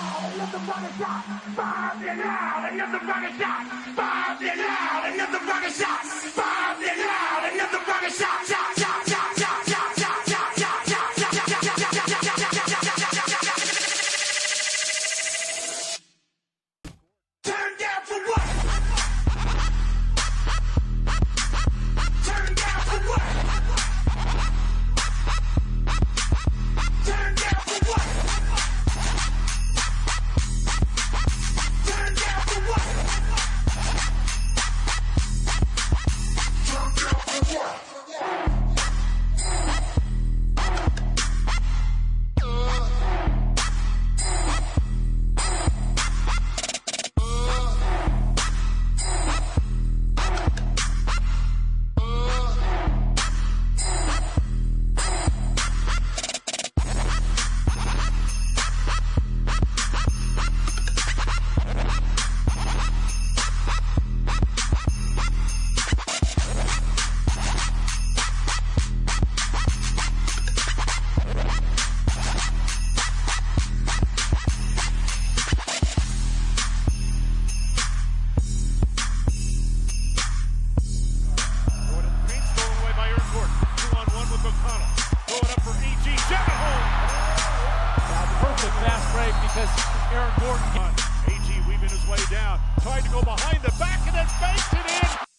out, another rocket shots, out, another rocket shot. Bombs it out, another rocket shot. The fast break because Aaron Gordon A.G. weaving his way down. trying to go behind the back and then banked it in.